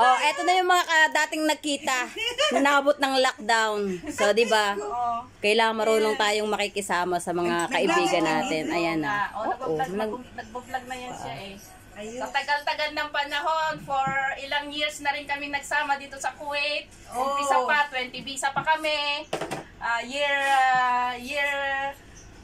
Oh, eto na yung mga ka- dating nagkita. Nabot ng lockdown. So, di ba? Oo. Kailangan marunong tayong makikisama sa mga kaibigan natin. Ayan na. Oh, Oo. nag-vlog, Nag- nag-vlog na yan siya eh. Sa tagal-tagal ng panahon, for ilang years na rin kami nagsama dito sa Kuwait. Oh. Umpisa pa, 20 visa pa kami. Ah, year ah, year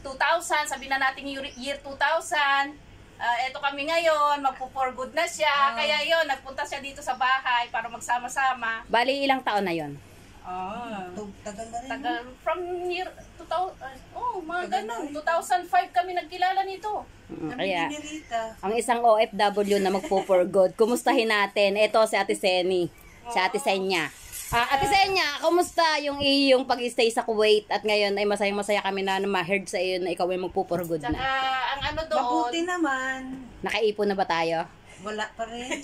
2000, sabi na natin year, year 2000. Ah, eto kami ngayon, magpo-for good na siya. Kaya yon nagpunta siya dito sa bahay para magsama-sama. Bali, ilang taon na yon? Ah. Tug- Tagal na rin. Tagal, from year 2000, oh, mga ganun. 2005 kami nagkilala nito. Mm, Kami Kaya, ni Rita. ang isang OFW na magpo for good. Kumustahin natin. Ito si Ate Seni. Si Ate Senya. Ah, Ate Senya, kumusta yung iyong pag-stay sa Kuwait at ngayon ay masayang-masaya kami na ma-heard sa iyo na ikaw ay magpo for good Tsaka, na. ang ano doon, Mabuti naman. Nakaipon na ba tayo? Wala pa rin.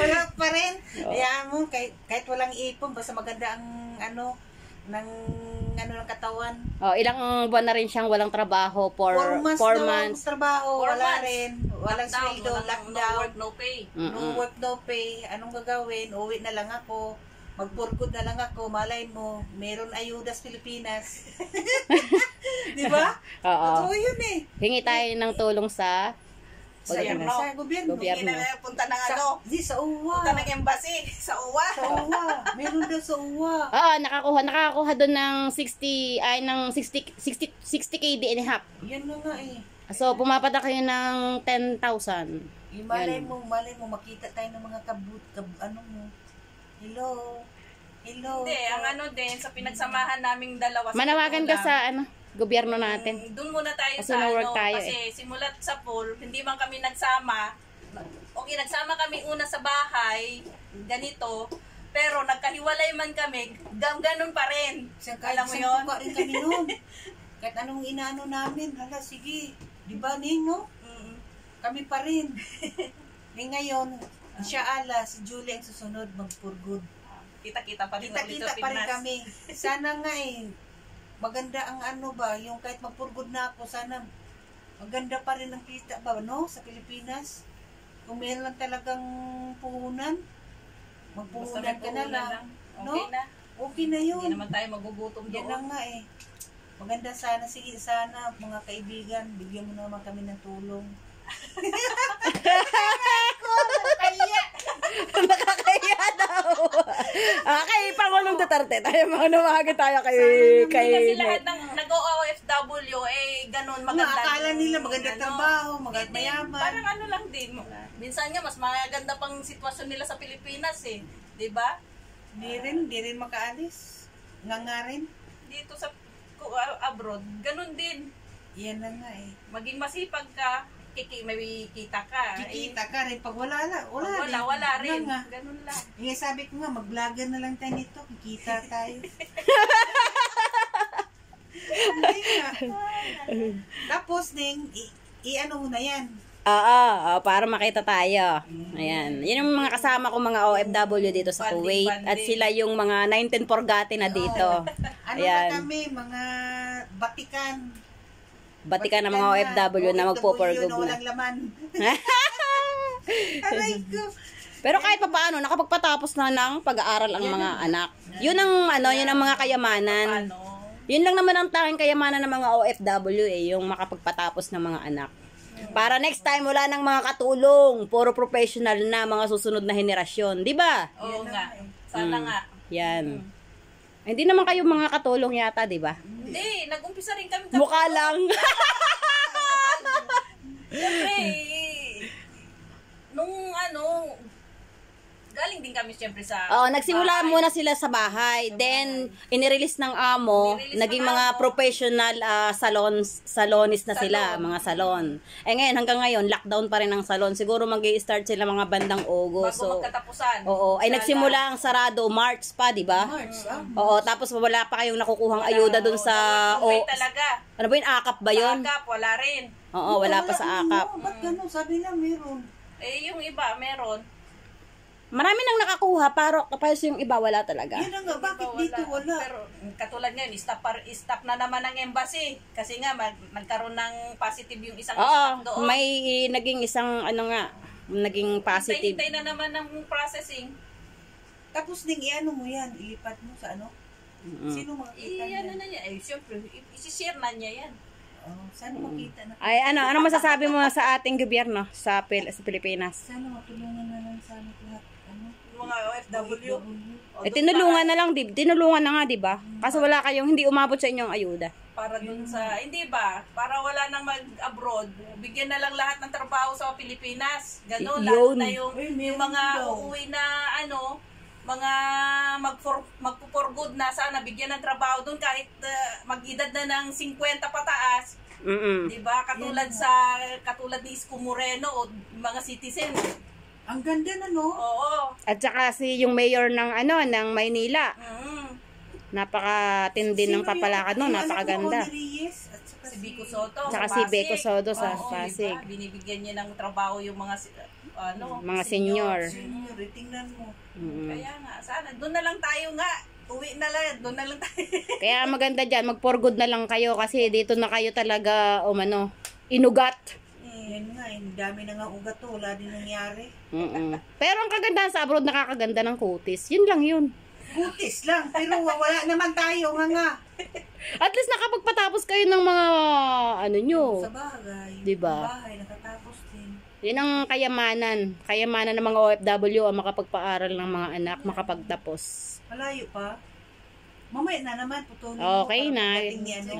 Wala pa rin. Hayaan mo, kahit, kahit walang ipon, basta maganda ang ano, ng ano ng katawan. oh, ilang buwan na rin siyang walang trabaho for Four months four na months. trabaho, Four wala months. rin. Walang lockdown, sweldo, walang- lockdown. No work, no pay. No Mm-mm. work, no pay. Anong gagawin? Uwi na lang ako. Magpurkod na lang ako. Malay mo, meron ayudas Pilipinas. Di ba? Oo. Totoo yun eh. Hingi tayo ng tulong sa Sa, Gobyerno. sa gobyerno. Gobyerno. Hindi na punta ng Sa, ano, di, sa uwa. punta ng embassy, sa uwa. Sa uwa. Meron daw sa uwa. Oo, nakakuha nakakakuha doon ng 60 ay ng 60 60 60 KD and a half. Yan na nga eh. So pumapada kayo ng 10,000. Yung malay mo, malay mo, makita tayo ng mga kabut, kab, ano mo. Hello. Hello. Hindi, ang ano din, sa pinagsamahan naming dalawa. sa Manawagan ka sa ano, gobyerno natin. Mm, Doon muna tayo Kasi sa na-work ano, tayo kasi simulat sa pool, hindi man kami nagsama. Okay, nagsama kami una sa bahay, ganito, pero nagkahiwalay man kami, gam ganun pa rin. Isang kahit Alam mo yun? tuka rin kami noon. kahit anong inaano namin, hala, sige. Di ba, Ning, no? Mm. Kami pa rin. eh ngayon, siya ala, si Julie ang susunod mag-for-good. Kita-kita pa rin ulit Kita-kita pa rin Pinas. kami. Sana nga eh, maganda ang ano ba, yung kahit mag-for-good na ako, sana maganda pa rin ang kita ba, no? Sa Pilipinas. Kung meron lang talagang puhunan, magpuhunan ka na lang. lang. No? Okay na. Okay na yun. Hindi naman tayo magugutom Yan doon. lang nga eh. Maganda sana, sige sana mga kaibigan, bigyan mo naman kami ng tulong. Nakakaya daw. ah, kay Pangulong Duterte. Tayo mga namahagi tayo kay... kay Hindi kasi lahat ng nag-OFW, eh, ganun, Mga maganda. akala yung, nila maganda ano, trabaho, maganda mayaman. Parang ano lang din. Minsan nga, mas maganda pang sitwasyon nila sa Pilipinas eh. Di ba? Di rin, di rin makaalis. Nga nga rin. Dito sa abroad, ganun din. Yan lang nga eh. Maging masipag ka, kiki, may kita ka. Kikita ka rin. Pag wala, wala, Eh, wala, pag wala, wala rin. Nga nga. Ganun lang. Eh, sabi ko nga, mag-vlogger na lang tayo nito. Kikita tayo. Hindi nga. Tapos, Ning, i- i-ano mo na yan. Oo, oo, para makita tayo. Ayan. Yan yung mga kasama ko mga OFW dito sa Banding, Kuwait. At banding. sila yung mga 19 Forgotten na dito. Ano Ayan. na kami, mga batikan. Batikan ng mga OFW na magpo-forgog na. walang laman. Aray ko. Pero kahit pa paano, nakapagpatapos na ng pag-aaral ang mga anak. Yun ang ano, yun ang mga kayamanan. Ano? Yun lang naman ang tanging kayamanan ng mga OFW eh, yung makapagpatapos ng mga anak. Para next time wala nang mga katulong, puro professional na mga susunod na henerasyon, 'di ba? Oo nga. Sana nga. Yan. Hindi naman kayo mga katulong yata, 'di ba? Hindi, nag-umpisa rin kami. Mukha lang. Siyempre, eh, nung ano, galing din kami siyempre sa... Oo, nagsimula bahay. muna sila sa bahay. Then, inirelease ng amo, Inirelease naging ng mga amo. professional ah, salons, salonis na sila, Salon. mga salon. Eh ngayon, hanggang ngayon, lockdown pa rin ang salon. Siguro mag start sila mga bandang Bago August. So, magkatapusan. oo, ay nagsimula ang sarado March pa, di ba? March, ah. Oo, tapos wala pa kayong nakukuhang Wala, ayuda dun oo, sa... okay O, talaga. ano ba yun, akap ba yun? Sa akap, wala rin. Oo, wala pa sa akap. Oo, ba't ganun? Sabi na meron. Eh, yung iba, meron. Marami nang nakakuha, pero kapag yung iba, wala talaga. Yan na nga, bakit Iba, dito wala? Pero mm, katulad ngayon, stop, par, stop na naman ng embassy. Kasi nga, mag, nagkaroon ng positive yung isang Oo, doon. may naging isang ano nga, naging positive. Hintay-hintay na naman ng processing. Tapos ning iano mo yan, ilipat mo sa ano? Mm. Sino makakita Eh, ano niyan? na niya? Eh, siyempre, i- isi-share na niya yan. Oh, sana makita na. Ay, ano, ano masasabi mo sa ating gobyerno sa, Pil- sa Pilipinas? Sana matulungan na lang sana lahat. Mga OFW. O, Eh, doon tinulungan na lang, di, tinulungan na nga, di ba? Kasi wala kayong, hindi umabot sa inyong ayuda. Para dun sa, hindi ba? Para wala nang mag-abroad, bigyan na lang lahat ng trabaho sa Pilipinas. Ganon, Y- lalo yun. na yung, Ay, yung mga uuwi na, ano, mga mag-for, magpo-for good na sana bigyan ng trabaho dun kahit uh, mag-edad na ng 50 pataas, Mm-mm. 'di ba? Katulad sa katulad ni Isko Moreno o mga citizen. Ang ganda na no? Oo. At saka si yung mayor ng ano ng Maynila, Mm. napakatindi ng papalakad no, napakaganda. Reyes, at saka Si Bico Soto. Tsaka sa si Pasig. Beco Soto sa Oo, Pasig. Diba? Binibigyan niya ng trabaho yung mga si- ano, Mga senior. Senior, eh, tingnan mo. Mm. Kaya nga, sana doon na lang tayo nga. Uwi na lang, doon na lang tayo. Kaya maganda dyan, mag for good na lang kayo kasi dito na kayo talaga, umano, inugat. Yan nga, eh, dami na nga ugat to, wala din nangyari. Mm-mm. Pero ang kagandahan sa abroad, nakakaganda ng kutis. Yun lang yun. Kutis lang, pero wala naman tayo nga nga. At least nakapagpatapos kayo ng mga, ano nyo. Sa bagay. Diba? Sa bahay, nakatapos din. Yun ang kayamanan. Kayamanan ng mga OFW ang makapagpaaral ng mga anak, makapagtapos. Malayo pa. Mamaya na naman, putulin Okay mo. na. ano.